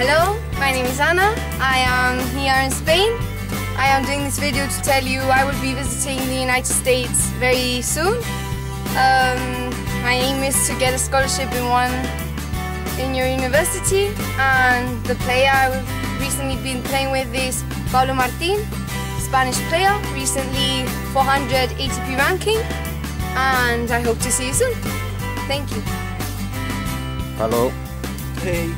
Hello, my name is Ana. I am here in Spain. I am doing this video to tell you I will be visiting the United States very soon. Um, my aim is to get a scholarship in one in your university and the player I've recently been playing with is Paulo Martin, Spanish player, recently 400 ATP ranking and I hope to see you soon. Thank you. Hello. Hey.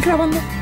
Grabando.